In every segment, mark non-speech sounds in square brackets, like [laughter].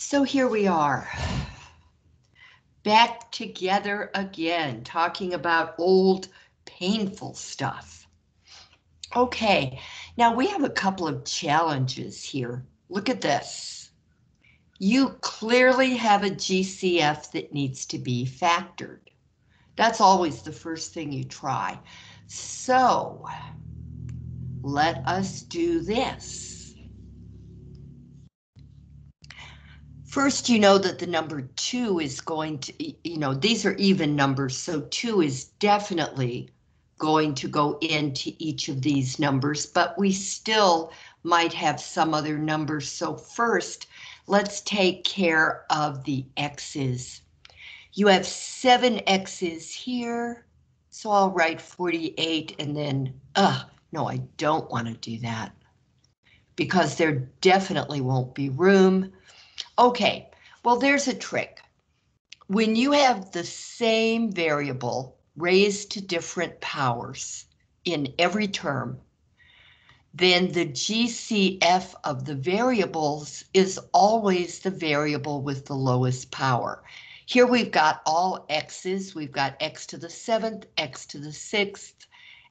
So here we are. Back together again, talking about old painful stuff. Okay, now we have a couple of challenges here. Look at this. You clearly have a GCF that needs to be factored. That's always the first thing you try. So let us do this. First, you know that the number two is going to, you know, these are even numbers, so two is definitely going to go into each of these numbers, but we still might have some other numbers. So first, let's take care of the x's. You have seven x's here, so I'll write 48 and then, uh, no, I don't want to do that because there definitely won't be room. Okay, well, there's a trick. When you have the same variable raised to different powers in every term, then the GCF of the variables is always the variable with the lowest power. Here we've got all x's, we've got x to the seventh, x to the sixth,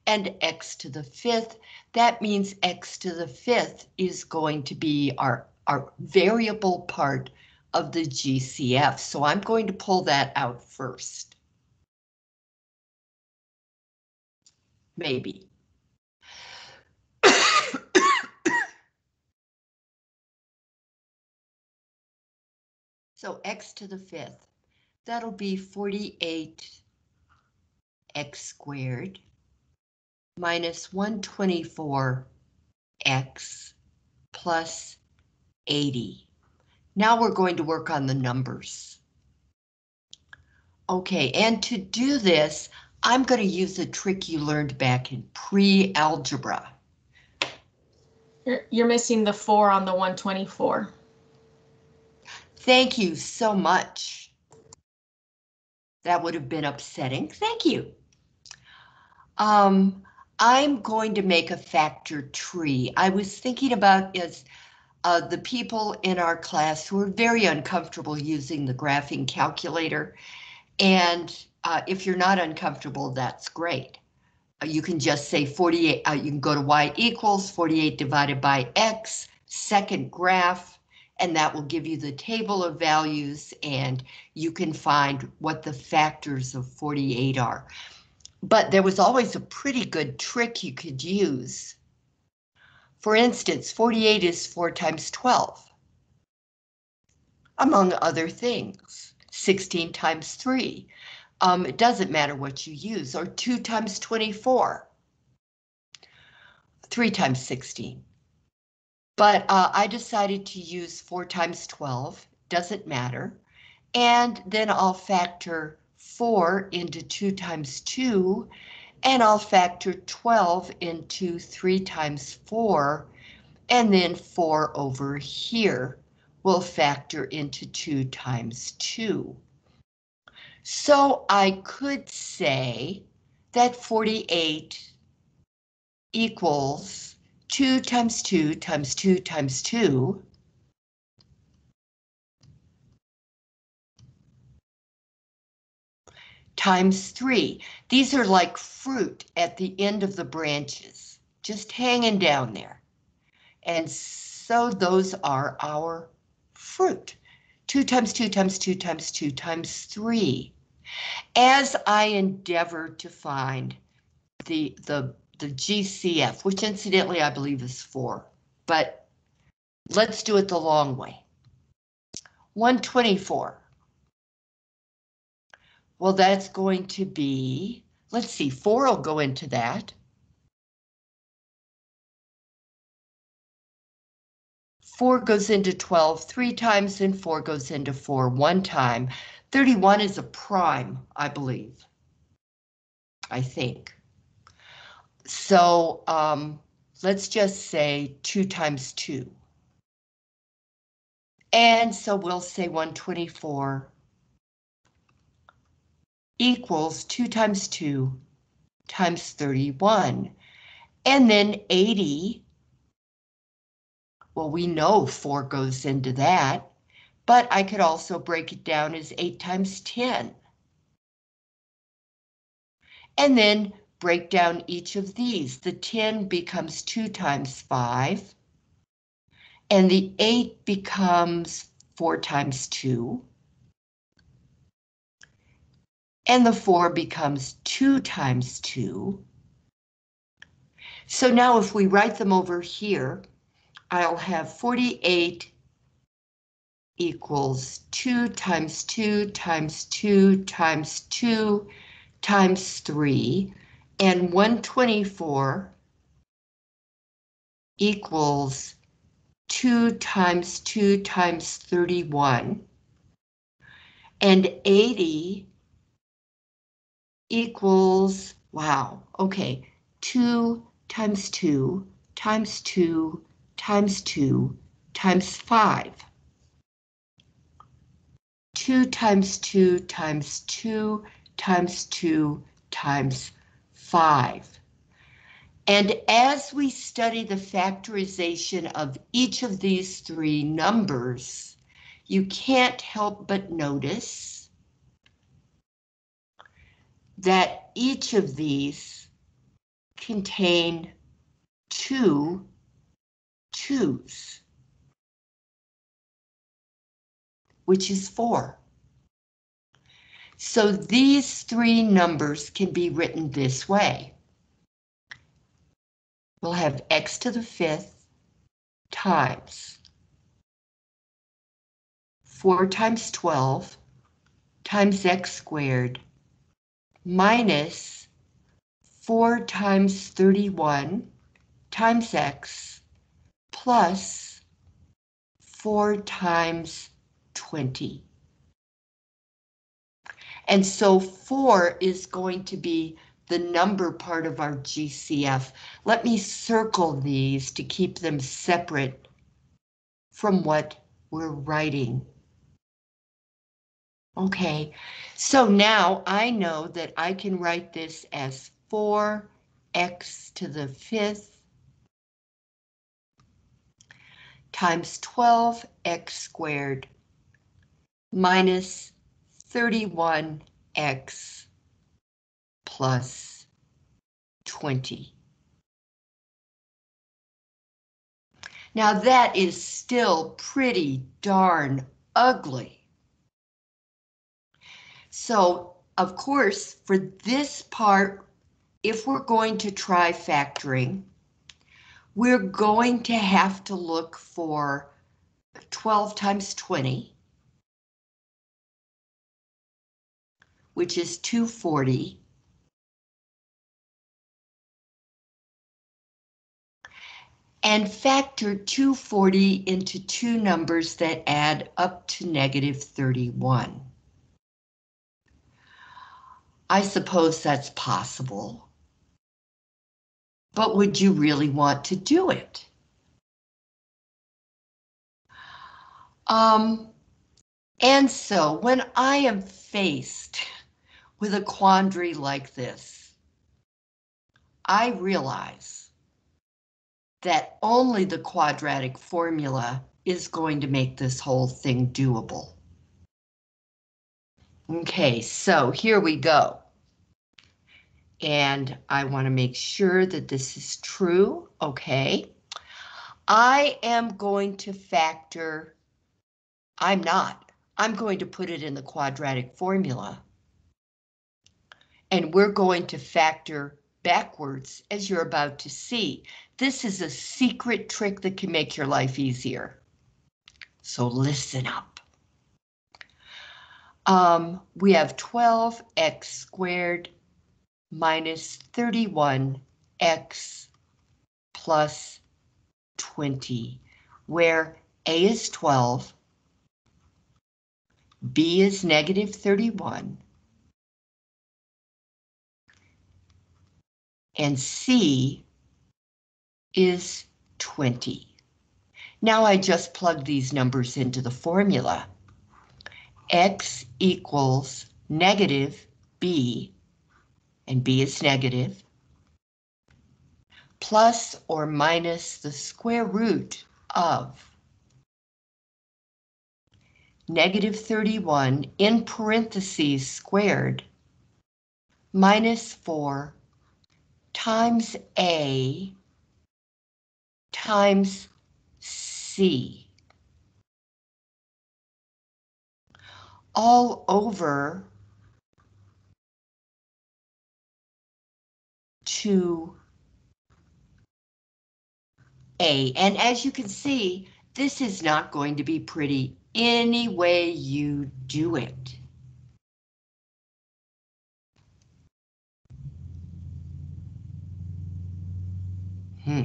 and x to the fifth. That means x to the fifth is going to be our, our variable part of the GCF. So I'm going to pull that out first. maybe. [coughs] so x to the fifth, that'll be 48 x squared minus 124 x plus 80. Now we're going to work on the numbers. Okay, and to do this, I'm going to use a trick you learned back in pre-algebra. You're, you're missing the four on the 124. Thank you so much. That would have been upsetting. Thank you. Um, I'm going to make a factor tree. I was thinking about is uh, the people in our class who are very uncomfortable using the graphing calculator. And uh, if you're not uncomfortable, that's great. Uh, you can just say 48, uh, you can go to y equals 48 divided by x, second graph, and that will give you the table of values and you can find what the factors of 48 are. But there was always a pretty good trick you could use. For instance, 48 is 4 times 12. Among other things, 16 times 3. Um, it doesn't matter what you use, or 2 times 24. 3 times 16. But uh, I decided to use 4 times 12, doesn't matter. And then I'll factor 4 into 2 times 2, and I'll factor 12 into 3 times 4, and then 4 over here will factor into 2 times 2. So I could say that 48 equals 2 times 2 times 2 times 2. Times 3. These are like fruit at the end of the branches, just hanging down there. And so those are our fruit. 2 times 2 times 2 times 2 times 3 as I endeavor to find the, the, the GCF, which incidentally I believe is four, but let's do it the long way. 124. Well, that's going to be, let's see, four will go into that. Four goes into 12 three times and four goes into four one time. 31 is a prime, I believe. I think. So um, let's just say 2 times 2. And so we'll say 124 equals 2 times 2 times 31. And then 80, well, we know 4 goes into that. But I could also break it down as 8 times 10. And then break down each of these. The 10 becomes 2 times 5. And the 8 becomes 4 times 2. And the 4 becomes 2 times 2. So now if we write them over here, I'll have 48 equals 2 times 2 times 2 times 2 times 3, and 124 equals 2 times 2 times 31, and 80 equals, wow, okay, 2 times 2 times 2 times 2 times 5. 2 times 2 times 2 times 2 times 5. And as we study the factorization of each of these three numbers, you can't help but notice that each of these contain two twos, which is four. So these three numbers can be written this way. We'll have x to the fifth times 4 times 12 times x squared minus 4 times 31 times x plus 4 times 20. And so 4 is going to be the number part of our GCF. Let me circle these to keep them separate from what we're writing. Okay, so now I know that I can write this as 4x to the fifth times 12x squared minus 31x plus 20. Now that is still pretty darn ugly. So, of course, for this part, if we're going to try factoring, we're going to have to look for 12 times 20, which is 240. And factor 240 into two numbers that add up to negative 31. I suppose that's possible. But would you really want to do it? Um, and so when I am faced with a quandary like this, I realize that only the quadratic formula is going to make this whole thing doable. Okay, so here we go. And I want to make sure that this is true. Okay. I am going to factor, I'm not, I'm going to put it in the quadratic formula. And we're going to factor backwards, as you're about to see. This is a secret trick that can make your life easier. So listen up. Um, we have 12x squared minus 31x plus 20, where a is 12, b is negative 31, and c is 20. Now I just plug these numbers into the formula x equals negative b, and b is negative, plus or minus the square root of negative 31 in parentheses squared minus 4 times A times C. All over 2 A. And as you can see, this is not going to be pretty any way you do it. Hmm.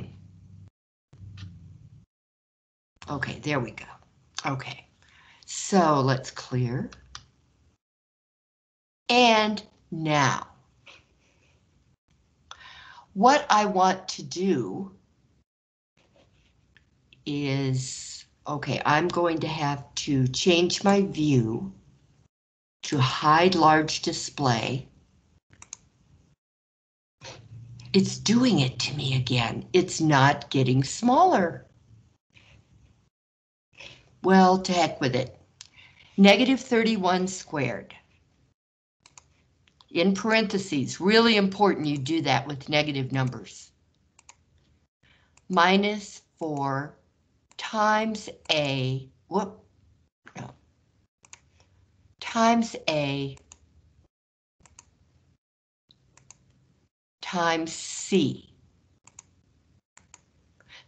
Okay, there we go. Okay, so let's clear. And now, what I want to do is, okay, I'm going to have to change my view to hide large display. It's doing it to me again. It's not getting smaller. Well, to heck with it. Negative 31 squared. In parentheses, really important you do that with negative numbers. Minus 4 times A, whoop, no, times A times C.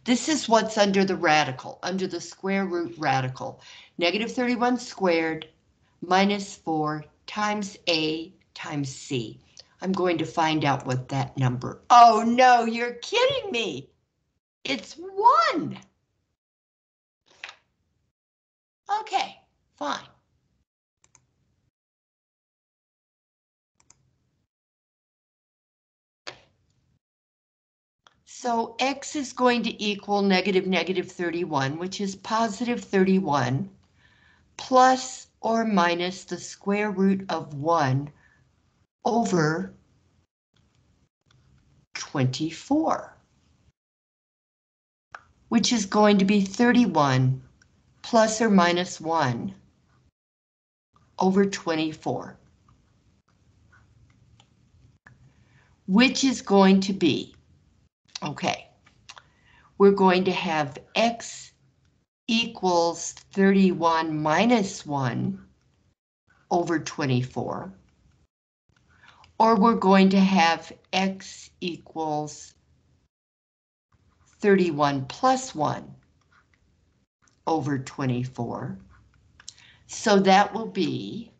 This is what's under the radical, under the square root radical. Negative 31 squared minus 4 times A times C. I'm going to find out what that number. Oh no, you're kidding me. It's 1. Okay, fine. So x is going to equal negative negative 31, which is positive 31, plus or minus the square root of 1 over 24, which is going to be 31 plus or minus 1 over 24, which is going to be Okay, we're going to have x equals 31 minus 1 over 24. Or we're going to have x equals 31 plus 1 over 24. So that will be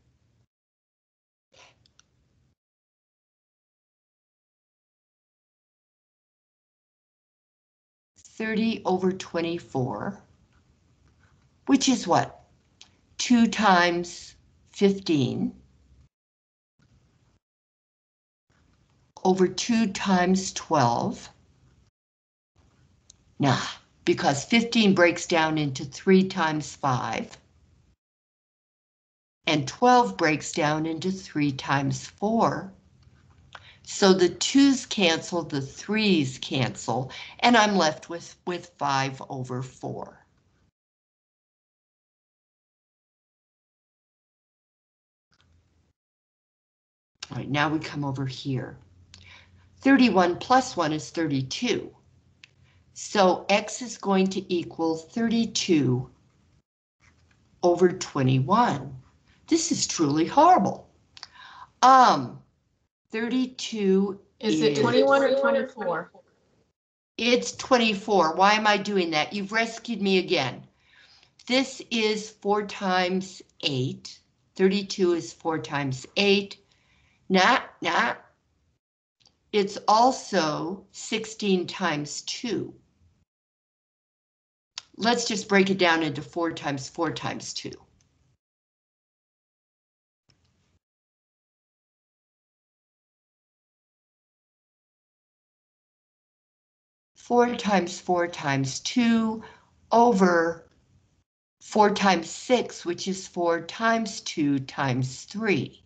30 over 24, which is what? 2 times 15 over 2 times 12. Nah, because 15 breaks down into 3 times 5. And 12 breaks down into 3 times 4. So the twos cancel, the threes cancel, and I'm left with, with five over four. All right, now we come over here. 31 plus 1 is 32. So x is going to equal 32 over 21. This is truly horrible. Um, 32 Is it 21 or 24? It's 24. Why am I doing that? You've rescued me again. This is 4 times 8. 32 is 4 times 8. Not, not. It's also 16 times 2. Let's just break it down into 4 times 4 times 2. 4 times 4 times 2 over 4 times 6, which is 4 times 2 times 3.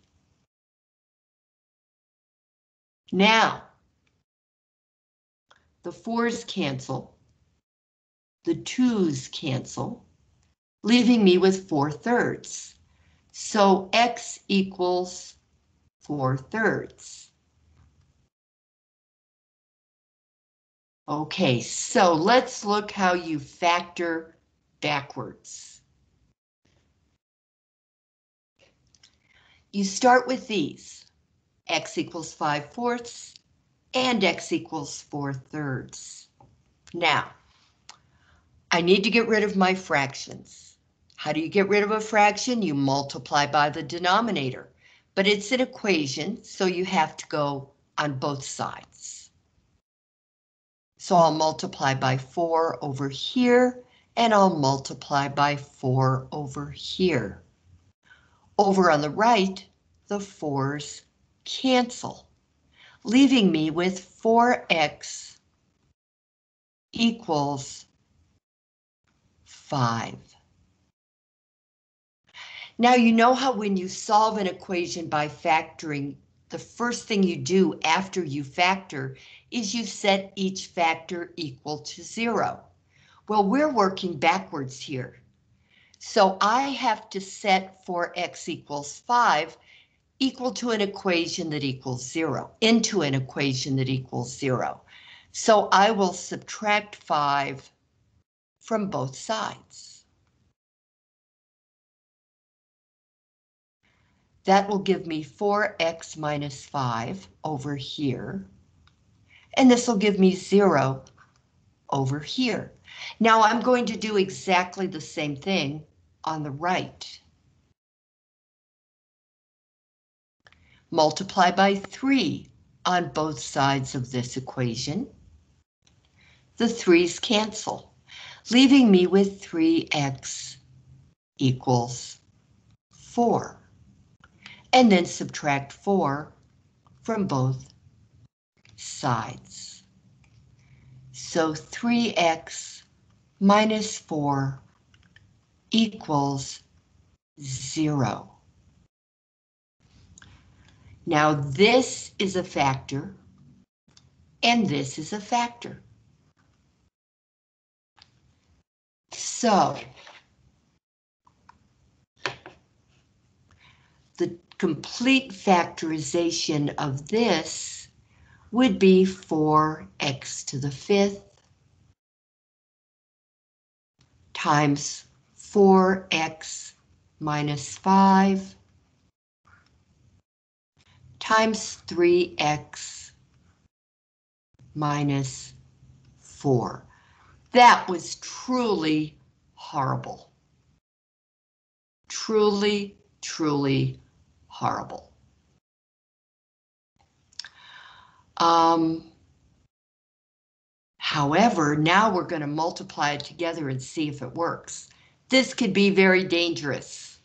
Now, the 4's cancel, the 2's cancel, leaving me with 4 thirds. So x equals 4 thirds. Okay, so let's look how you factor backwards. You start with these, x equals 5 fourths and x equals 4 thirds. Now, I need to get rid of my fractions. How do you get rid of a fraction? You multiply by the denominator, but it's an equation, so you have to go on both sides. So I'll multiply by 4 over here, and I'll multiply by 4 over here. Over on the right, the 4's cancel, leaving me with 4x equals 5. Now you know how when you solve an equation by factoring, the first thing you do after you factor is you set each factor equal to zero. Well, we're working backwards here. So I have to set 4 x equals 5 equal to an equation that equals 0, into an equation that equals 0. So I will subtract 5 from both sides. That will give me 4x minus 5 over here. And this will give me 0 over here. Now I'm going to do exactly the same thing on the right. Multiply by 3 on both sides of this equation. The 3's cancel leaving me with 3x equals 4. And then subtract 4 from both sides. So 3x minus 4 equals 0. Now this is a factor, and this is a factor. So the complete factorization of this would be 4x to the fifth times 4x minus 5 times 3x minus 4. That was truly horrible. Truly, truly horrible. Um, however, now we're going to multiply it together and see if it works. This could be very dangerous.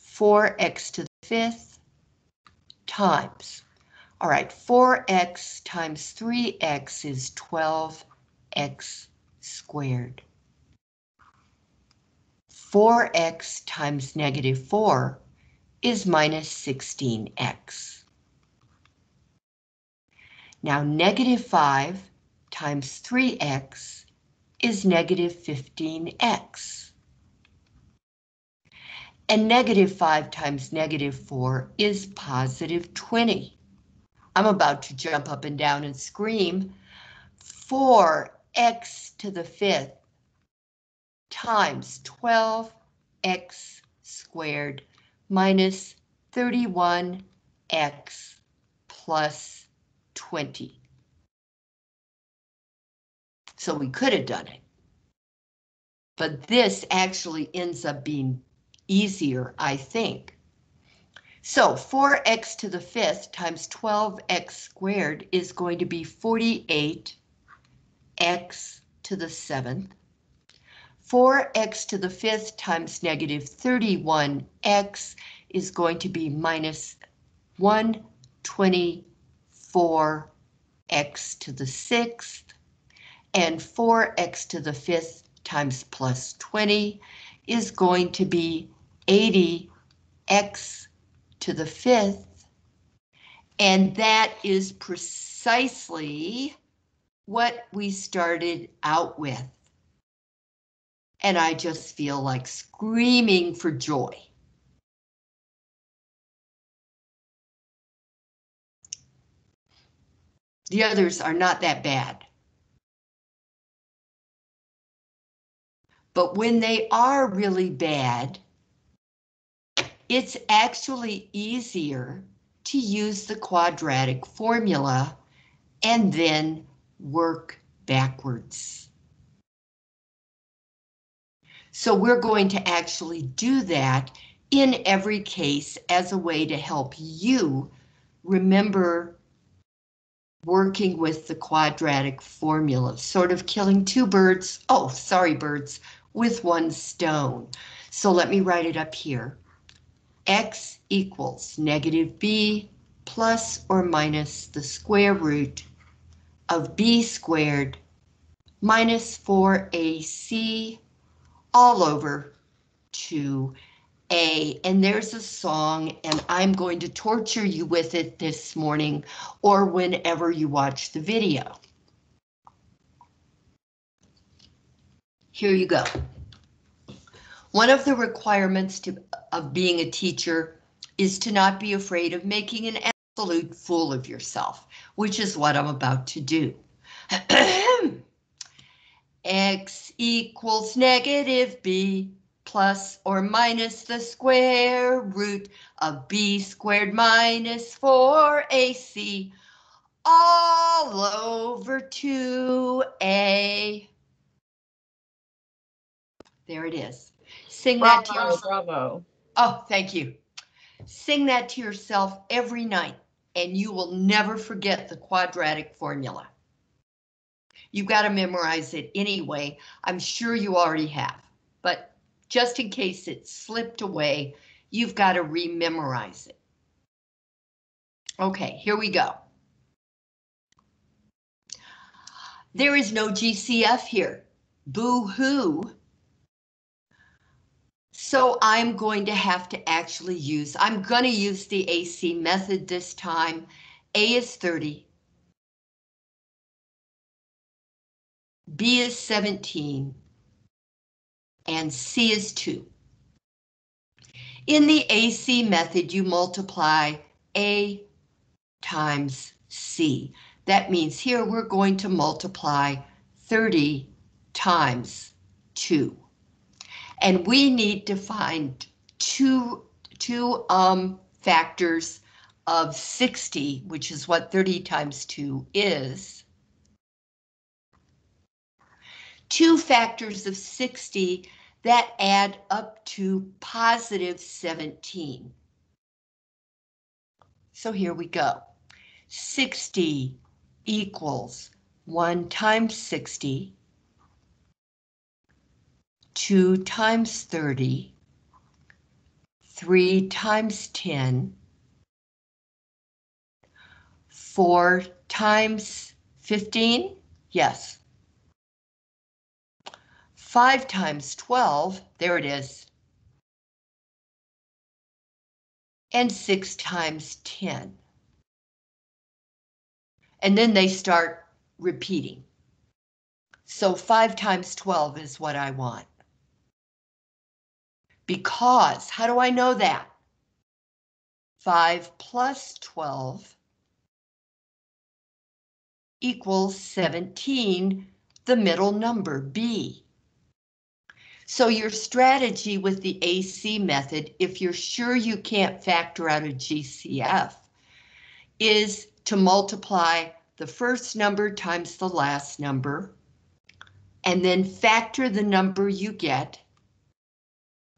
4x to fifth times all right, 4x times 3x is 12x squared. 4x times negative 4 is minus 16x. Now negative 5 times 3x is negative 15x. And negative 5 times negative 4 is positive 20. I'm about to jump up and down and scream. 4x to the fifth times 12x squared minus 31x plus 20. So we could have done it. But this actually ends up being easier, I think. So 4x to the fifth times 12x squared is going to be 48x to the seventh. 4x to the fifth times negative 31x is going to be minus 124x to the sixth. And 4x to the fifth times plus 20 is going to be 80x to the fifth. And that is precisely what we started out with. and I just feel like screaming for joy. The others are not that bad. But when they are really bad, it's actually easier to use the quadratic formula and then work backwards. So we're going to actually do that in every case as a way to help you remember working with the quadratic formula, sort of killing two birds, oh, sorry, birds, with one stone. So let me write it up here. X equals negative B plus or minus the square root of B squared minus 4AC all over 2A. And there's a song, and I'm going to torture you with it this morning or whenever you watch the video. Here you go. One of the requirements to, of being a teacher is to not be afraid of making an absolute fool of yourself, which is what I'm about to do. [clears throat] X equals negative B plus or minus the square root of B squared minus 4AC all over 2A. There it is. Sing that to yourself. bravo. Oh, thank you. Sing that to yourself every night and you will never forget the quadratic formula. You've got to memorize it anyway. I'm sure you already have, but just in case it slipped away, you've got to rememorize it. Okay, here we go. There is no GCF here. Boo hoo. So I'm going to have to actually use, I'm going to use the AC method this time. A is 30. B is 17. And C is 2. In the AC method, you multiply A times C. That means here we're going to multiply 30 times 2. And we need to find two, two um, factors of 60, which is what 30 times 2 is. Two factors of 60 that add up to positive 17. So here we go. 60 equals 1 times 60 2 times 30, 3 times 10, 4 times 15, yes. 5 times 12, there it is. And 6 times 10. And then they start repeating. So 5 times 12 is what I want. Because, how do I know that? 5 plus 12 equals 17, the middle number, B. So your strategy with the AC method, if you're sure you can't factor out a GCF, is to multiply the first number times the last number, and then factor the number you get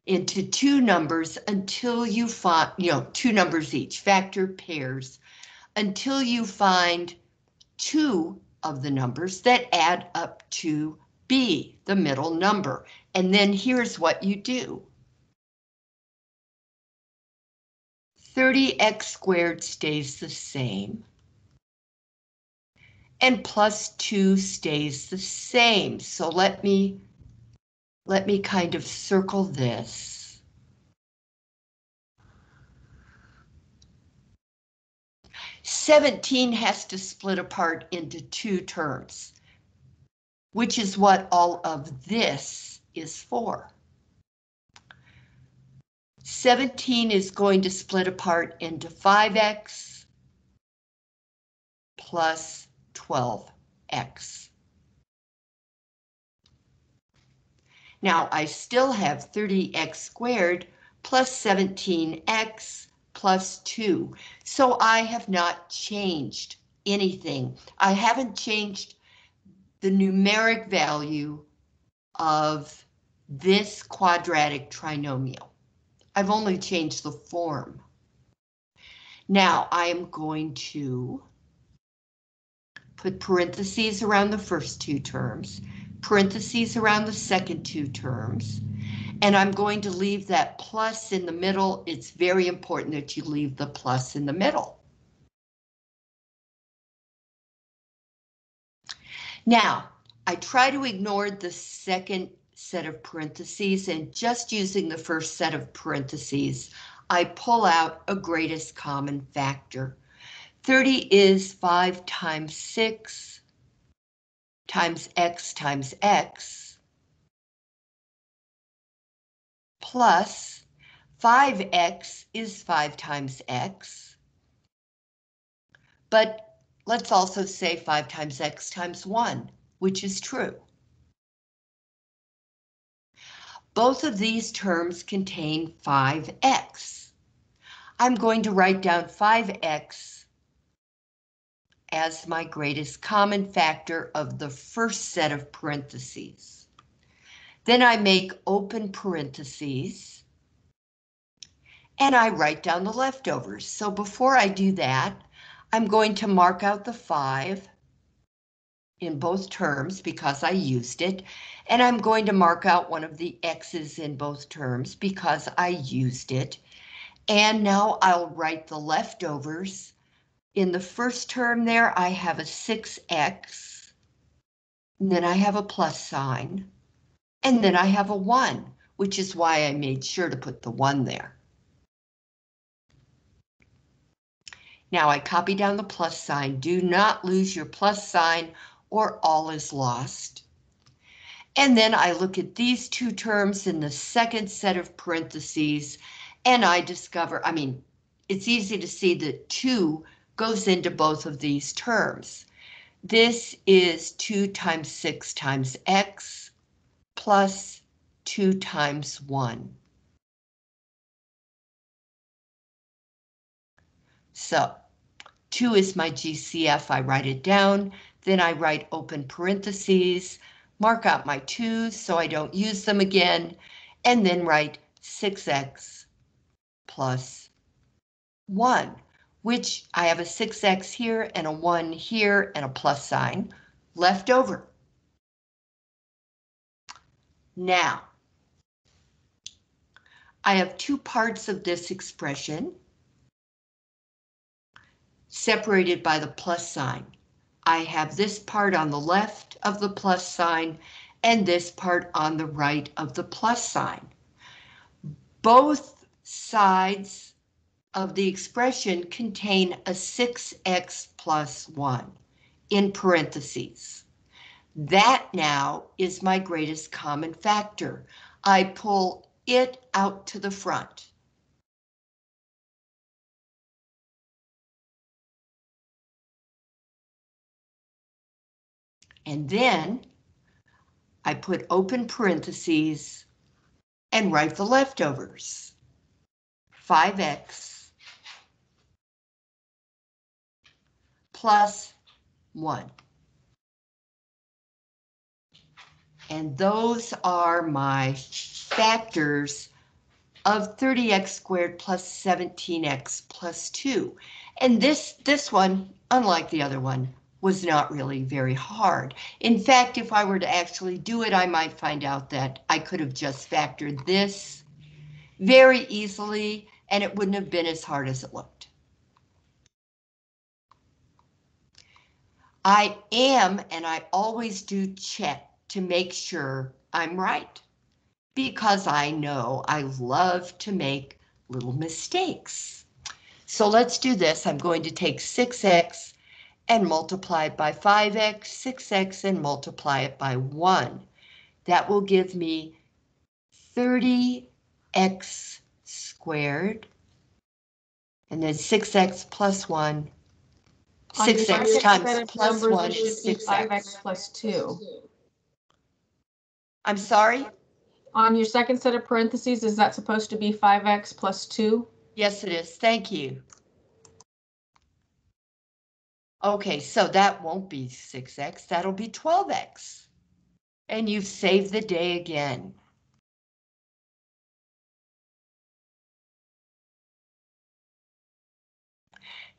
into two numbers until you find, you know, two numbers each, factor pairs, until you find two of the numbers that add up to B, the middle number. And then here's what you do. 30x squared stays the same. And plus 2 stays the same. So let me let me kind of circle this. Seventeen has to split apart into two terms, which is what all of this is for. 17 is going to split apart into 5x plus 12x. Now I still have 30x squared plus 17x plus 2. So I have not changed anything. I haven't changed the numeric value of this quadratic trinomial. I've only changed the form. Now I am going to put parentheses around the first two terms, parentheses around the second two terms, and I'm going to leave that plus in the middle. It's very important that you leave the plus in the middle. Now, I try to ignore the second set of parentheses and just using the first set of parentheses, I pull out a greatest common factor. 30 is 5 times 6 times x times x plus 5x is 5 times x. But let's also say 5 times x times 1, which is true. Both of these terms contain 5x. I'm going to write down 5x as my greatest common factor of the first set of parentheses. Then I make open parentheses and I write down the leftovers. So before I do that, I'm going to mark out the 5 in both terms because I used it, and I'm going to mark out one of the x's in both terms because I used it. And now I'll write the leftovers. In the first term there, I have a 6x, and then I have a plus sign, and then I have a 1, which is why I made sure to put the 1 there. Now I copy down the plus sign. Do not lose your plus sign or all is lost. And then I look at these two terms in the second set of parentheses and I discover, I mean, it's easy to see that 2 goes into both of these terms. This is 2 times 6 times x plus 2 times 1. So 2 is my GCF, I write it down. Then I write open parentheses, mark out my 2's so I don't use them again, and then write 6x plus 1, which I have a 6x here and a 1 here and a plus sign left over. Now, I have two parts of this expression separated by the plus sign. I have this part on the left of the plus sign and this part on the right of the plus sign. Both sides of the expression contain a 6x plus 1 in parentheses. That now is my greatest common factor. I pull it out to the front. And then I put open parentheses and write the leftovers. 5x plus 1. And those are my factors of 30x squared plus 17x plus 2. And this, this one, unlike the other one, was not really very hard. In fact, if I were to actually do it, I might find out that I could have just factored this very easily and it wouldn't have been as hard as it looked. I am, and I always do check to make sure I'm right, because I know I love to make little mistakes. So let's do this. I'm going to take 6x and multiply it by 5x, 6x, and multiply it by 1. That will give me 30x squared. And then 6x plus 1. Your 6x times plus 1 is 5x 6x. plus 2. I'm sorry? On your second set of parentheses, is that supposed to be 5x plus 2? Yes, it is. Thank you. Okay, so that won't be 6x, that'll be 12x. And you've saved the day again.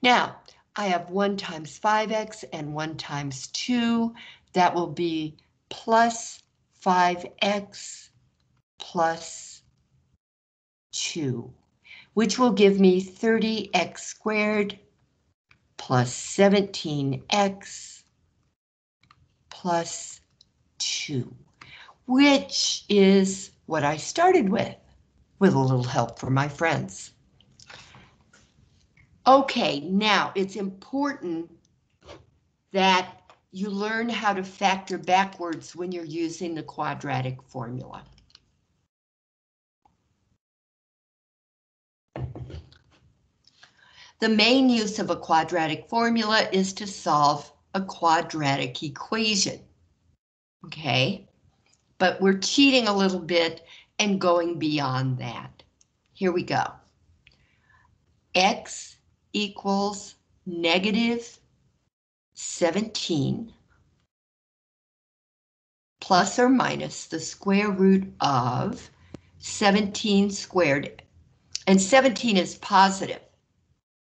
Now, I have 1 times 5x and 1 times 2. That will be plus 5x plus 2 which will give me 30x squared plus 17x plus 2, which is what I started with, with a little help from my friends. Okay, now it's important that you learn how to factor backwards when you're using the quadratic formula. The main use of a quadratic formula is to solve a quadratic equation. Okay, but we're cheating a little bit and going beyond that. Here we go. X equals negative 17 plus or minus the square root of 17 squared. And 17 is positive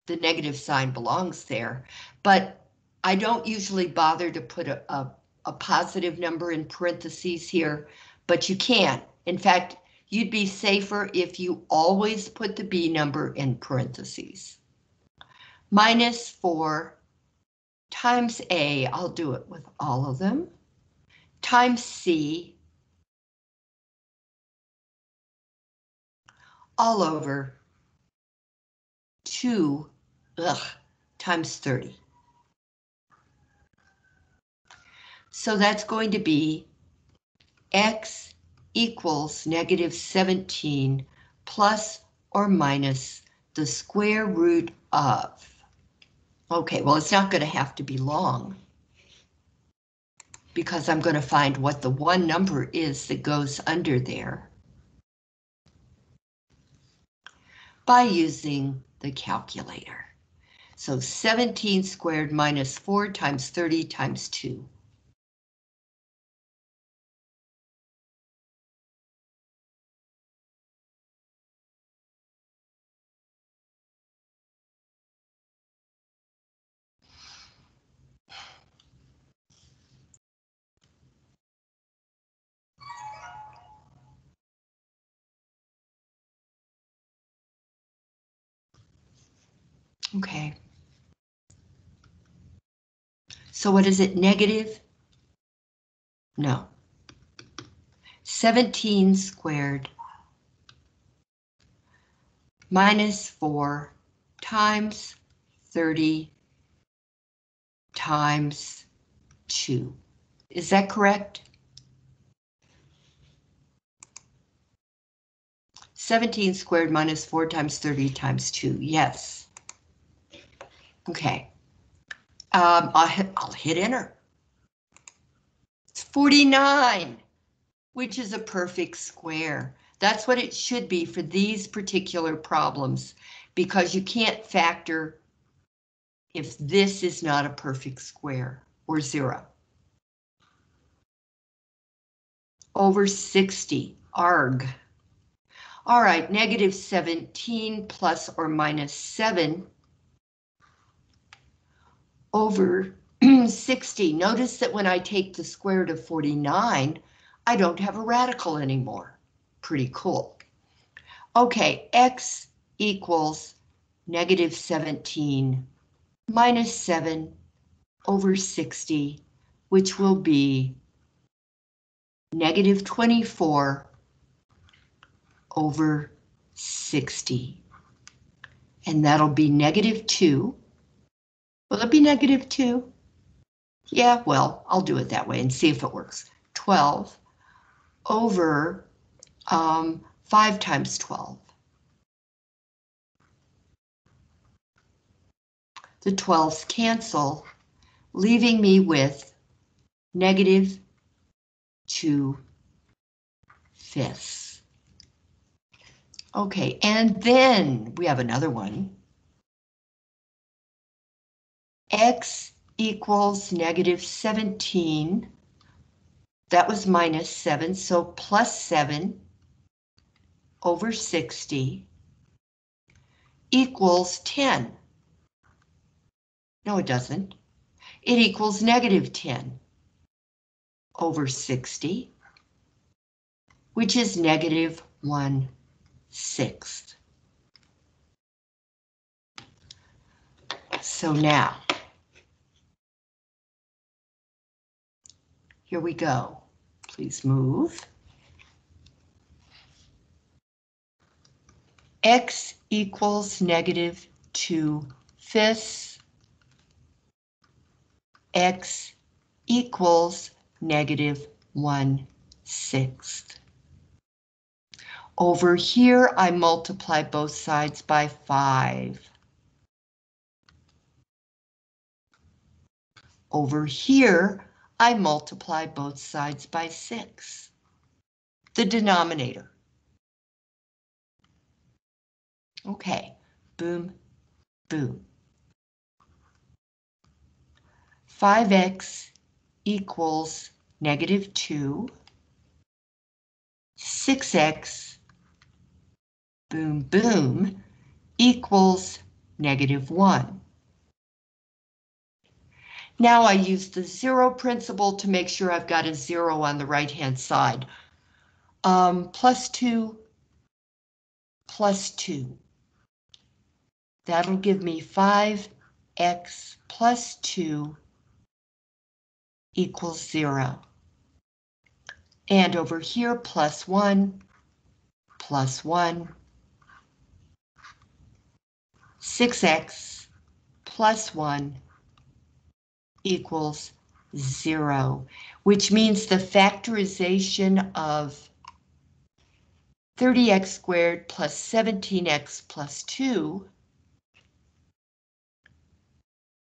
the negative sign belongs there, but I don't usually bother to put a, a, a, positive number in parentheses here, but you can. In fact, you'd be safer if you always put the B number in parentheses. Minus 4 times A, I'll do it with all of them, times C, all over 2 ugh, times 30. So that's going to be x equals negative 17 plus or minus the square root of. Okay, well, it's not going to have to be long because I'm going to find what the one number is that goes under there by using the calculator. So 17 squared minus 4 times 30 times 2. Okay. So what is it, negative? No. 17 squared minus 4 times 30 times 2. Is that correct? 17 squared minus 4 times 30 times 2, yes. Okay. Um, I'll, hit, I'll hit enter. It's 49, which is a perfect square. That's what it should be for these particular problems, because you can't factor if this is not a perfect square, or zero. Over 60, arg. All right, negative 17 plus or minus 7 over 60. Notice that when I take the square root of 49, I don't have a radical anymore. Pretty cool. Okay, x equals negative 17 minus 7 over 60, which will be negative 24 over 60. And that'll be negative 2 Will it be negative 2? Yeah, well, I'll do it that way and see if it works. 12 over um, 5 times 12. The 12s cancel, leaving me with negative 2 fifths. Okay, and then we have another one. X equals negative 17. That was minus 7, so plus 7 over 60 equals 10. No, it doesn't. It equals negative 10 over 60, which is negative 1 sixth. So now, here we go. Please move. X equals negative 2 fifths. X equals negative 1 sixth. Over here, I multiply both sides by 5. Over here, I multiply both sides by 6. The denominator. Okay, boom, boom. 5x equals negative 2. 6x, boom, boom, equals negative 1. Now I use the zero principle to make sure I've got a zero on the right-hand side. Um, plus 2, plus 2. That'll give me 5x plus 2 equals 0. And over here, plus 1, plus 1. 6x plus 1 equals 0, which means the factorization of 30x squared plus 17x plus 2.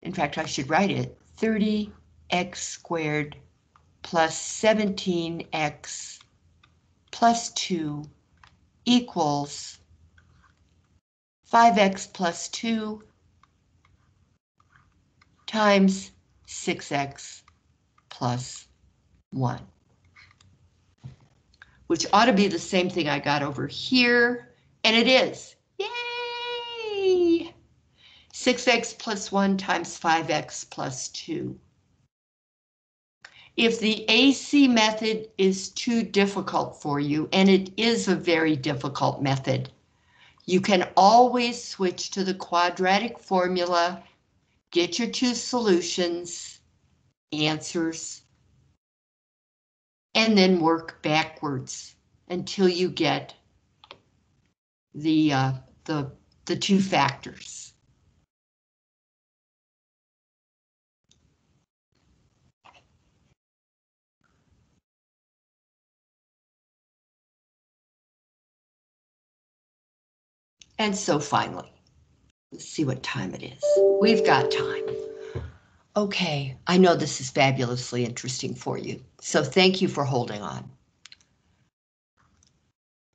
In fact, I should write it 30x squared plus 17x plus 2 equals 5x plus 2 times 6x plus 1. Which ought to be the same thing I got over here, and it is. Yay! 6x plus 1 times 5x plus 2. If the AC method is too difficult for you, and it is a very difficult method, you can always switch to the quadratic formula, get your two solutions, answers, and then work backwards until you get the, uh, the, the two factors. And so finally, let's see what time it is. We've got time. Okay, I know this is fabulously interesting for you, so thank you for holding on.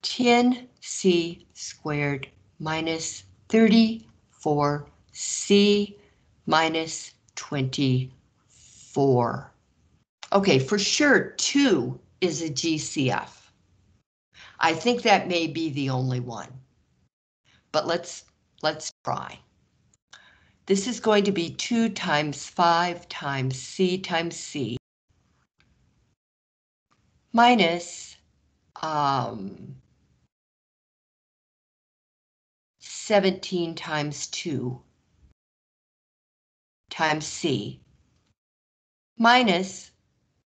10c squared minus 34c minus 24. Okay, for sure, 2 is a GCF. I think that may be the only one but let's let's try. This is going to be 2 times 5 times C times C minus um, 17 times 2 times C minus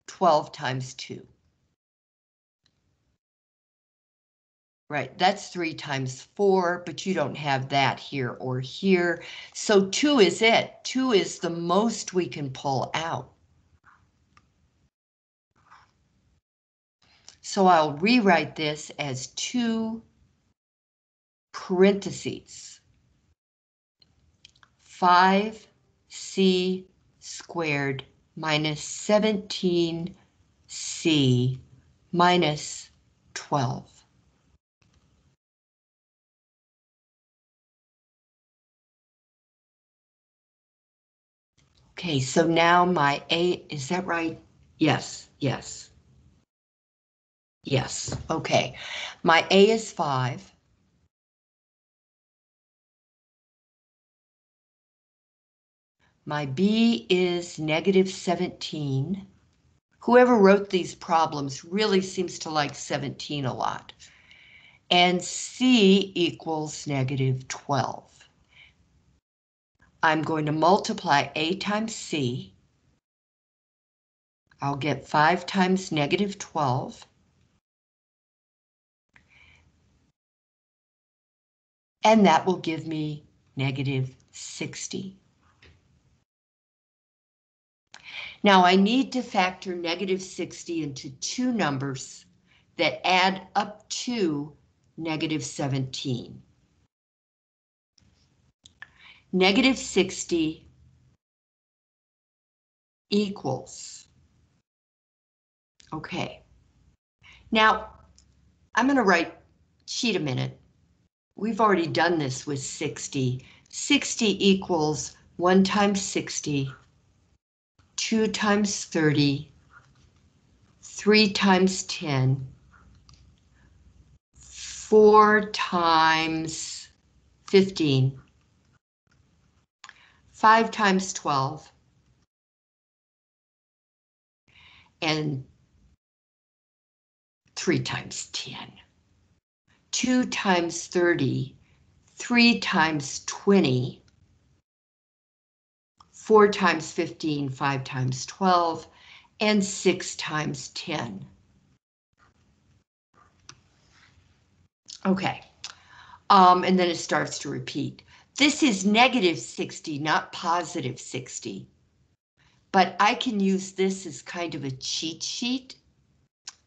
12 times 2. Right, that's three times four, but you don't have that here or here. So two is it. Two is the most we can pull out. So I'll rewrite this as two parentheses. 5c squared minus 17c minus 12. Okay, so now my A, is that right? Yes, yes. Yes, okay. My A is 5. My B is negative 17. Whoever wrote these problems really seems to like 17 a lot. And C equals negative 12. I'm going to multiply A times C. I'll get 5 times negative 12. And that will give me negative 60. Now I need to factor negative 60 into two numbers that add up to negative 17. Negative 60 equals. Okay. Now, I'm going to write, cheat a minute. We've already done this with 60. 60 equals 1 times 60 2 times 30, 3 times 10, 4 times 15, 5 times 12, and 3 times 10. 2 times 30, 3 times 20, 4 times 15, 5 times 12, and 6 times 10. Okay, um, and then it starts to repeat. This is negative 60, not positive 60. But I can use this as kind of a cheat sheet,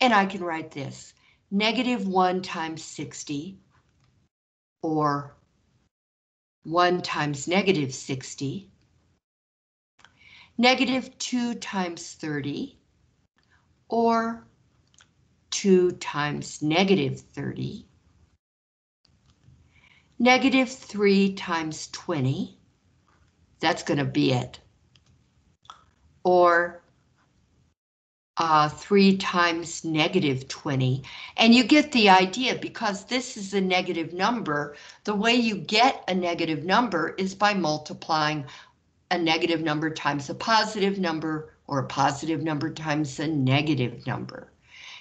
and I can write this. Negative 1 times 60, or 1 times negative 60, negative 2 times 30, or 2 times negative 30, negative 3 times 20, that's going to be it, or uh, 3 times negative 20. And you get the idea because this is a negative number. The way you get a negative number is by multiplying a negative number times a positive number or a positive number times a negative number.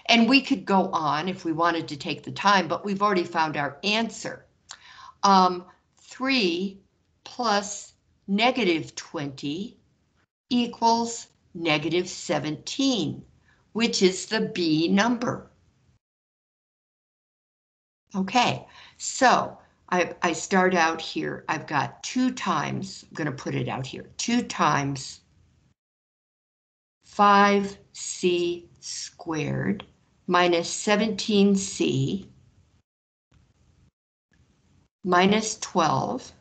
And we could go on if we wanted to take the time, but we've already found our answer. Um, 3 plus negative 20 equals negative 17, which is the B number. Okay, so I, I start out here, I've got two times, I'm going to put it out here, two times 5c squared minus 17c minus 12,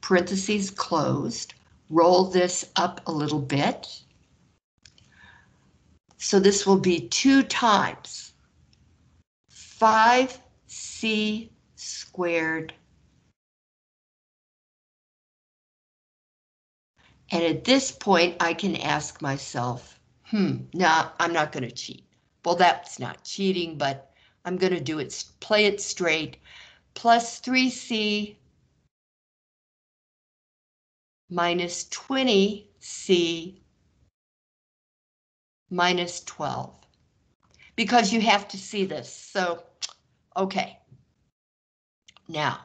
parentheses closed, roll this up a little bit. So this will be two times 5c squared And at this point, I can ask myself, hmm, nah, I'm not going to cheat. Well, that's not cheating, but I'm going to do it, play it straight. Plus 3C minus 20C minus 12. Because you have to see this, so, okay. Now,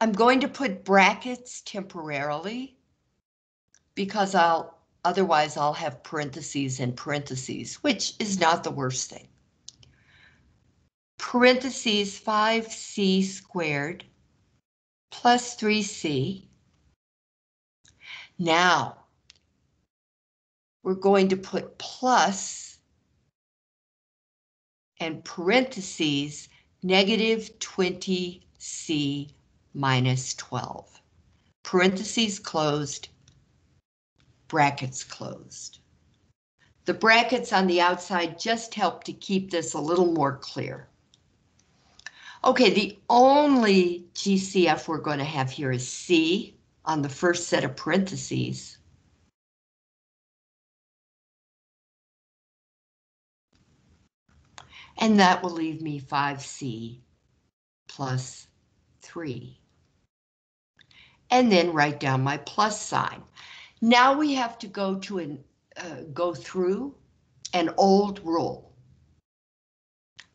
I'm going to put brackets temporarily because I'll otherwise I'll have parentheses and parentheses, which is not the worst thing. Parentheses 5c squared plus 3c. Now, we're going to put plus and parentheses negative 20c minus 12. Parentheses closed, brackets closed. The brackets on the outside just help to keep this a little more clear. Okay, the only GCF we're going to have here is C on the first set of parentheses. And that will leave me 5C plus 3. And then write down my plus sign. Now we have to go to an uh, go through an old rule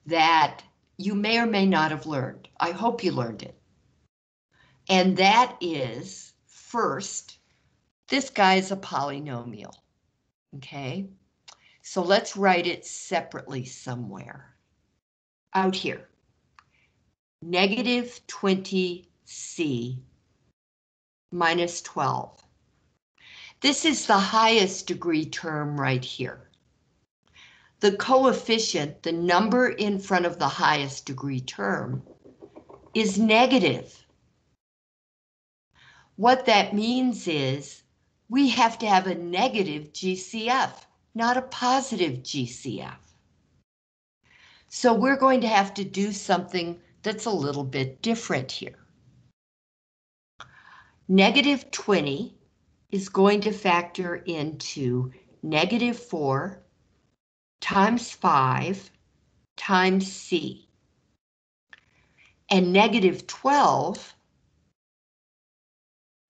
that you may or may not have learned. I hope you learned it. And that is, first, this guy is a polynomial, okay? So let's write it separately somewhere. Out here. Negative 20c minus 12. This is the highest degree term right here. The coefficient, the number in front of the highest degree term, is negative. What that means is we have to have a negative GCF, not a positive GCF. So we're going to have to do something that's a little bit different here. Negative 20 is going to factor into negative 4 times 5 times C. And negative 12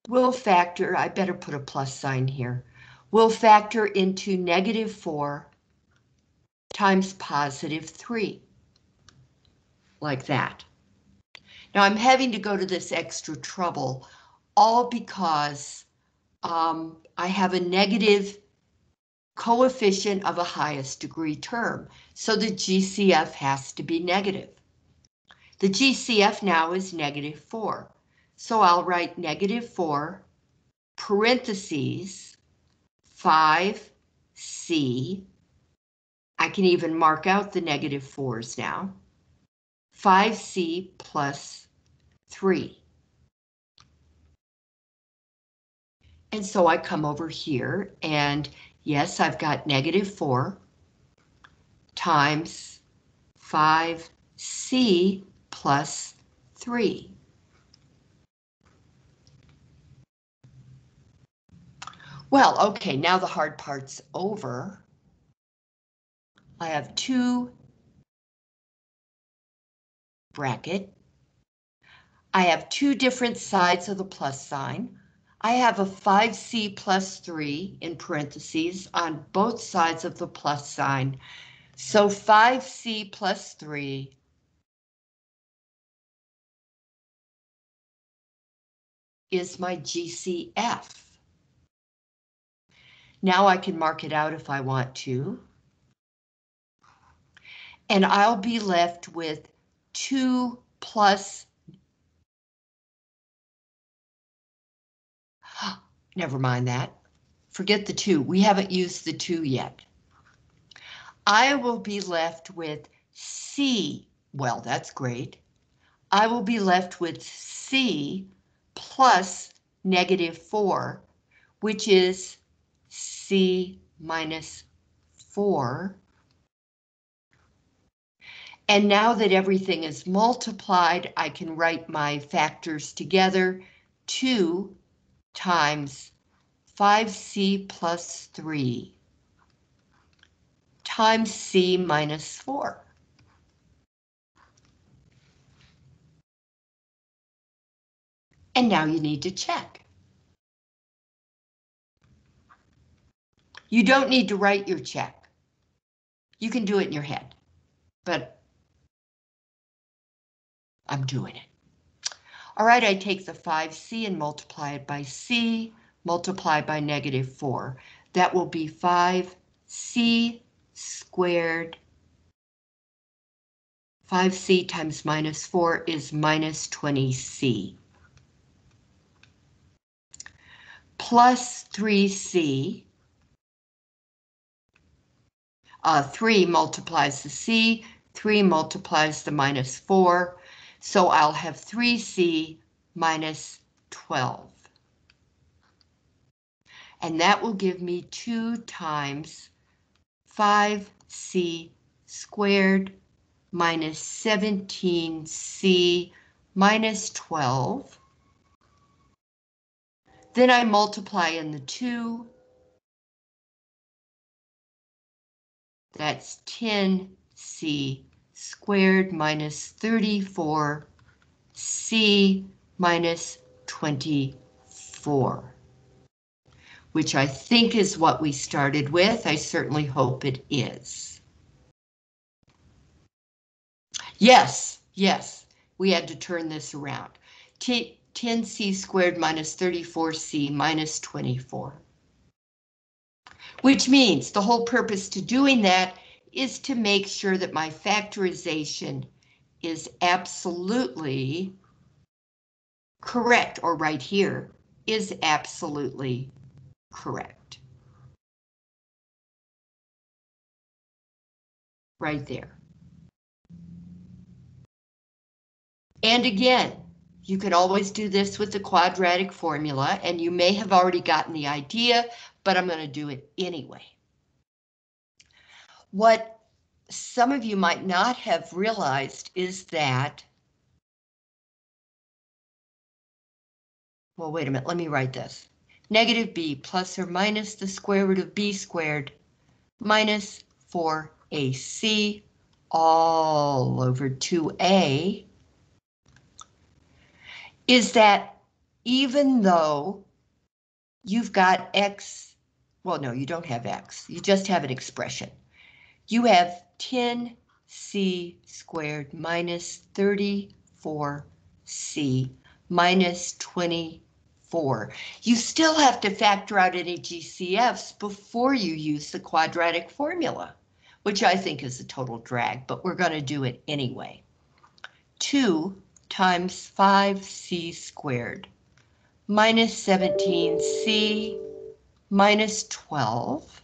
will factor, I better put a plus sign here, will factor into negative 4 times positive 3. Like that. Now I'm having to go to this extra trouble all because um, I have a negative coefficient of a highest degree term, so the GCF has to be negative. The GCF now is negative 4, so I'll write negative 4 parentheses 5C. I can even mark out the negative 4s now. 5C plus 3. And so I come over here and yes, I've got negative 4 times 5c plus 3. Well, okay, now the hard part's over. I have two bracket. I have two different sides of the plus sign. I have a 5c plus 3 in parentheses on both sides of the plus sign. So 5c plus 3 is my GCF. Now I can mark it out if I want to. And I'll be left with 2 plus Never mind that. Forget the two. We haven't used the two yet. I will be left with C. Well, that's great. I will be left with C plus negative 4, which is C minus 4. And now that everything is multiplied, I can write my factors together. 2 times 5c plus 3 times c minus 4. And now you need to check. You don't need to write your check. You can do it in your head, but I'm doing it. All right, I take the 5c and multiply it by c, multiply by negative 4. That will be 5c squared. 5c times minus 4 is minus 20c. Plus 3c. Uh, 3 multiplies the c, 3 multiplies the minus 4, so I'll have 3c minus 12. And that will give me 2 times 5c squared minus 17c minus 12. Then I multiply in the 2. That's 10c squared minus 34c minus 24. Which I think is what we started with. I certainly hope it is. Yes, yes, we had to turn this around. T 10c squared minus 34c minus 24. Which means the whole purpose to doing that is to make sure that my factorization is absolutely correct, or right here, is absolutely correct. Right there. And again, you can always do this with the quadratic formula, and you may have already gotten the idea, but I'm going to do it anyway. What some of you might not have realized is that, well, wait a minute, let me write this. Negative b plus or minus the square root of b squared minus 4ac all over 2a is that even though you've got x, well, no, you don't have x, you just have an expression. You have 10c squared minus 34c minus 24. You still have to factor out any GCFs before you use the quadratic formula, which I think is a total drag, but we're going to do it anyway. 2 times 5c squared minus 17c minus 12.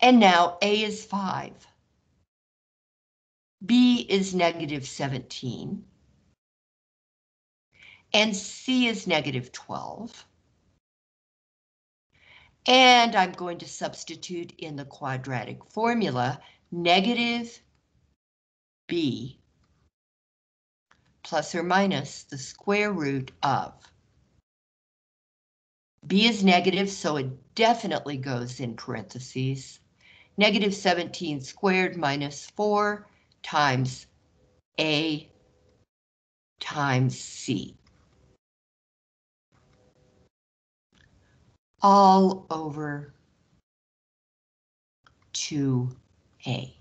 And now a is 5. b is negative 17. And c is negative 12. And I'm going to substitute in the quadratic formula negative b plus or minus the square root of. B is negative, so it definitely goes in parentheses. Negative 17 squared minus 4 times A times C. All over 2A.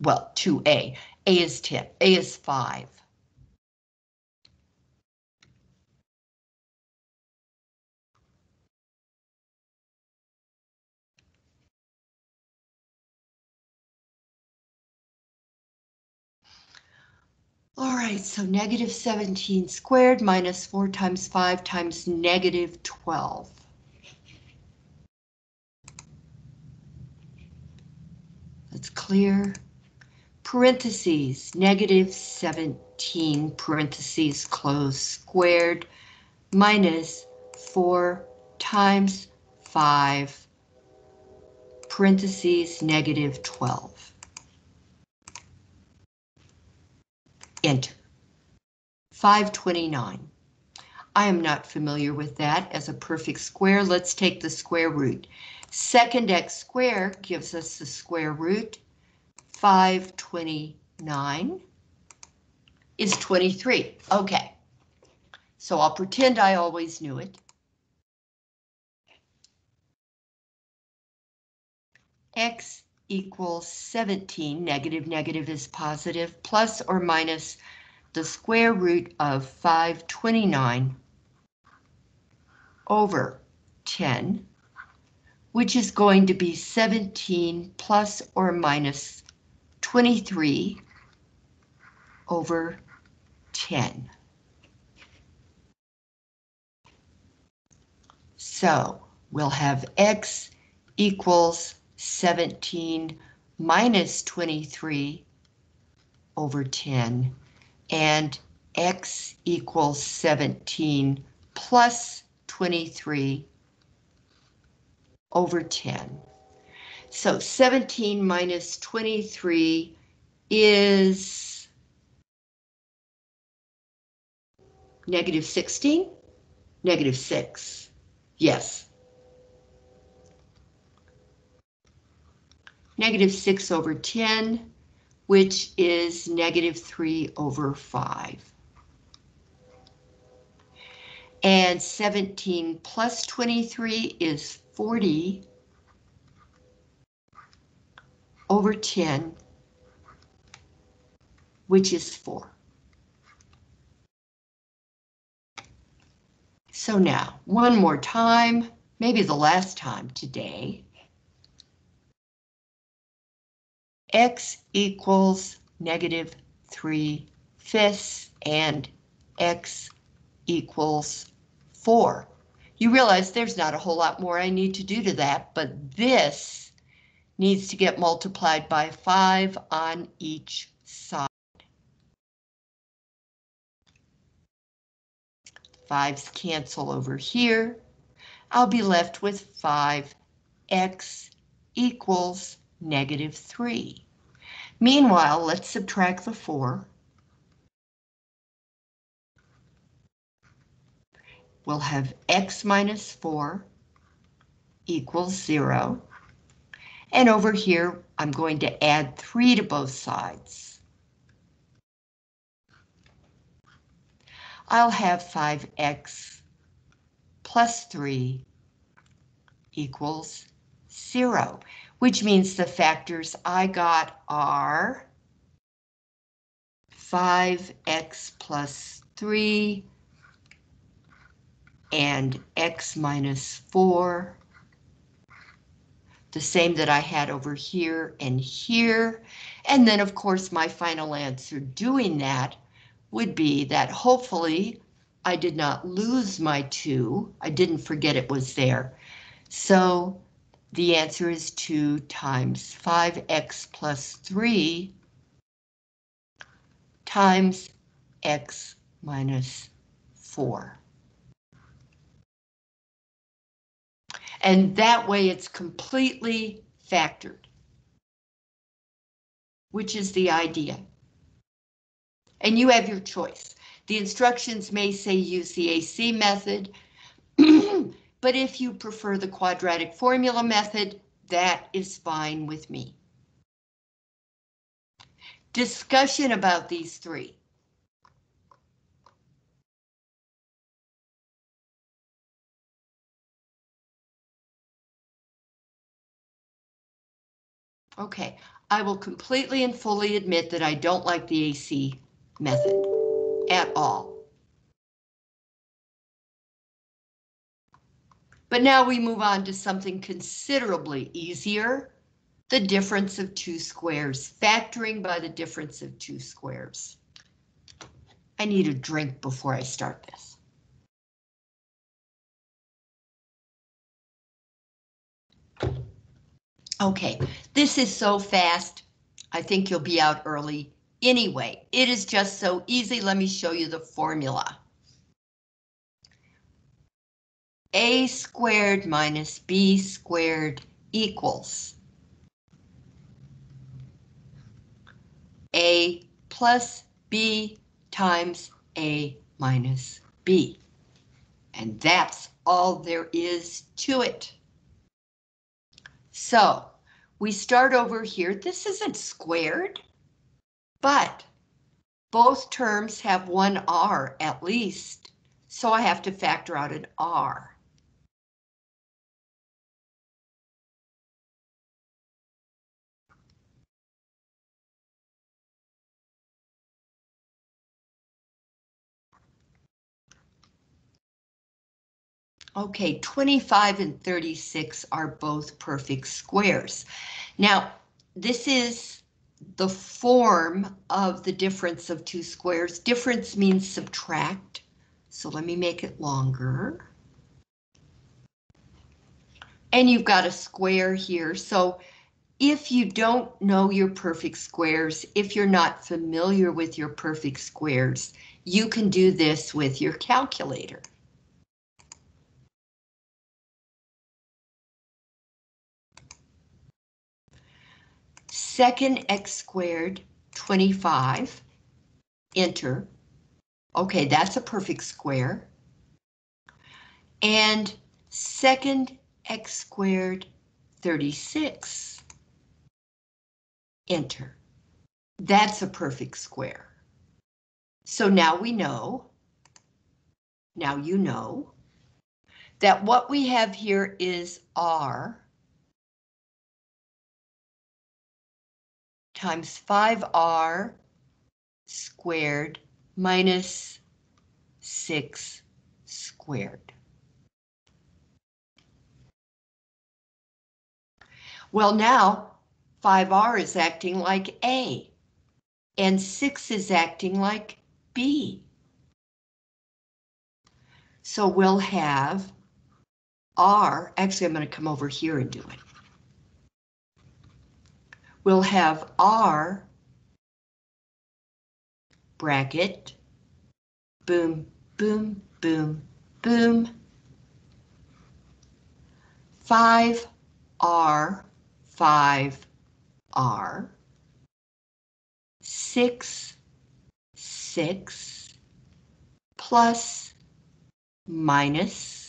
Well, 2A. A is 10. A is 5. All right, so negative 17 squared minus 4 times 5 times negative 12. That's clear. Parentheses, negative 17, parentheses close, squared, minus 4 times 5, parentheses, negative 12. Enter. 529. I am not familiar with that as a perfect square. Let's take the square root. Second x squared gives us the square root. 529 is 23. Okay. So I'll pretend I always knew it. X equals 17, negative negative is positive, plus or minus the square root of 529 over 10, which is going to be 17 plus or minus 23 over 10. So we'll have x equals 17 minus 23 over 10 and x equals 17 plus 23 over 10. So 17 minus 23 is negative 16, negative 6. Yes. Negative 6 over 10, which is negative 3 over 5. And 17 plus 23 is 40 over 10, which is 4. So now, one more time, maybe the last time today. X equals negative 3 fifths and X equals 4. You realize there's not a whole lot more I need to do to that, but this needs to get multiplied by 5 on each side. Fives cancel over here. I'll be left with 5x equals negative 3. Meanwhile, let's subtract the 4. We'll have x minus 4 equals 0. And over here, I'm going to add 3 to both sides. I'll have 5x plus 3 equals 0, which means the factors I got are 5x plus 3 and x minus 4. The same that I had over here and here. And then, of course, my final answer doing that would be that hopefully I did not lose my 2. I didn't forget it was there. So the answer is 2 times 5x plus 3 times x minus 4. And that way it's completely factored, which is the idea. And you have your choice. The instructions may say use the AC method, [clears throat] but if you prefer the quadratic formula method, that is fine with me. Discussion about these three. Okay, I will completely and fully admit that I don't like the AC method at all. But now we move on to something considerably easier, the difference of two squares, factoring by the difference of two squares. I need a drink before I start this. Okay, this is so fast. I think you'll be out early. Anyway, it is just so easy. Let me show you the formula. A squared minus B squared equals A plus B times A minus B. And that's all there is to it. So we start over here. This isn't squared, but both terms have one R at least, so I have to factor out an R. Okay, 25 and 36 are both perfect squares. Now, this is the form of the difference of two squares. Difference means subtract. So let me make it longer. And you've got a square here. So if you don't know your perfect squares, if you're not familiar with your perfect squares, you can do this with your calculator. Second x squared, 25, enter. Okay, that's a perfect square. And second x squared, 36, enter. That's a perfect square. So now we know, now you know, that what we have here is R times 5R squared minus 6 squared. Well, now 5R is acting like A, and 6 is acting like B. So we'll have R, actually I'm going to come over here and do it. We'll have R bracket, boom, boom, boom, boom, 5R 5R, 6, 6, plus, minus.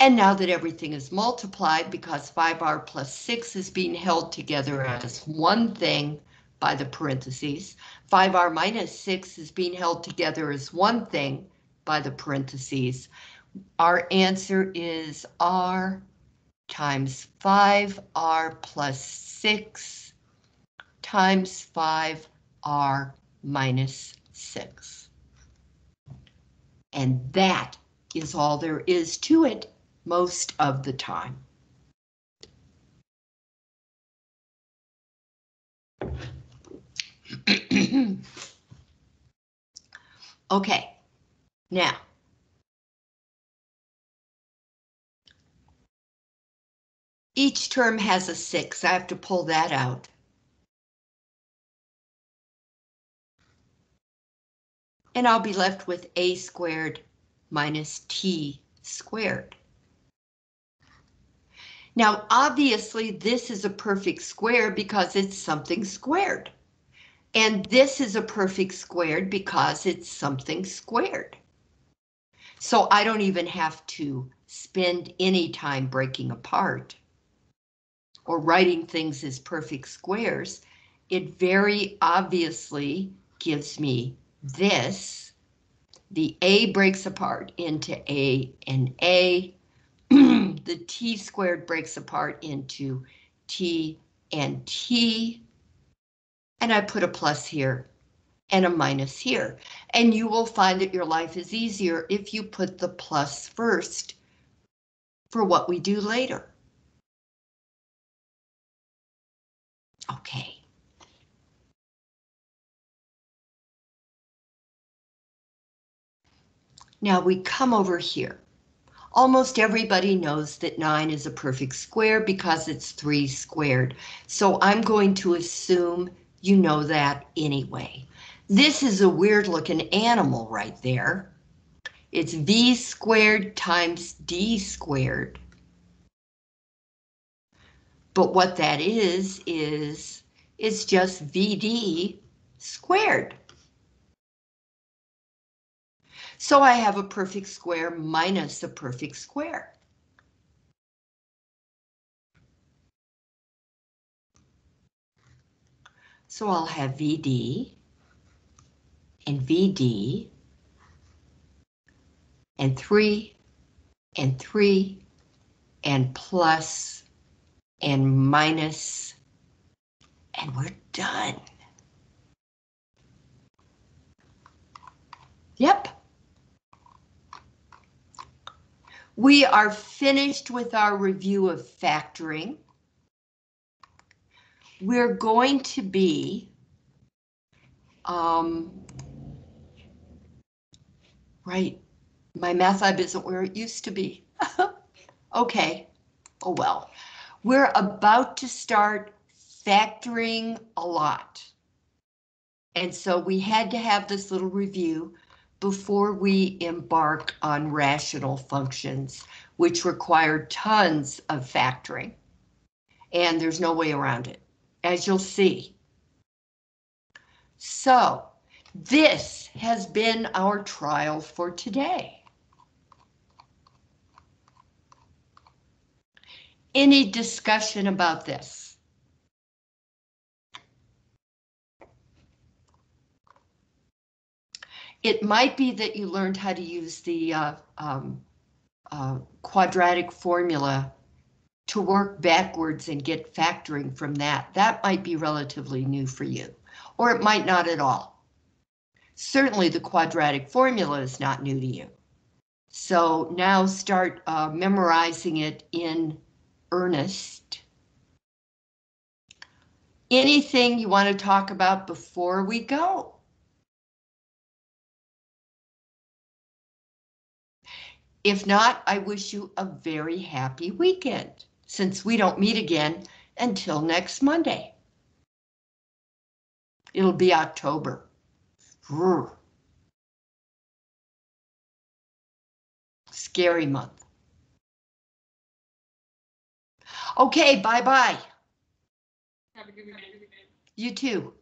And now that everything is multiplied, because 5R plus 6 is being held together as one thing by the parentheses, 5R minus 6 is being held together as one thing by the parentheses. Our answer is R times 5r plus 6 times 5r minus 6. And that is all there is to it most of the time. [clears throat] okay, now Each term has a six. I have to pull that out. And I'll be left with a squared minus t squared. Now, obviously, this is a perfect square because it's something squared. And this is a perfect squared because it's something squared. So I don't even have to spend any time breaking apart or writing things as perfect squares, it very obviously gives me this. The A breaks apart into A and A. [clears throat] the T squared breaks apart into T and T. And I put a plus here and a minus here. And you will find that your life is easier if you put the plus first for what we do later. Okay. Now we come over here. Almost everybody knows that 9 is a perfect square because it's 3 squared. So I'm going to assume you know that anyway. This is a weird looking animal right there. It's v squared times d squared. But what that is, is it's just VD squared. So I have a perfect square minus a perfect square. So I'll have VD and VD and 3 and 3 and plus and minus, and we're done. Yep. We are finished with our review of factoring. We're going to be um, right, MyMathLab isn't where it used to be. [laughs] okay, oh well. We're about to start factoring a lot. And so we had to have this little review before we embark on rational functions, which require tons of factoring. And there's no way around it, as you'll see. So this has been our trial for today. Any discussion about this? It might be that you learned how to use the uh, um, uh, quadratic formula to work backwards and get factoring from that. That might be relatively new for you, or it might not at all. Certainly the quadratic formula is not new to you. So now start uh, memorizing it in earnest. Anything you want to talk about before we go? If not, I wish you a very happy weekend, since we don't meet again until next Monday. It'll be October. Brr. Scary month. Okay, bye-bye. Have a good weekend. You too.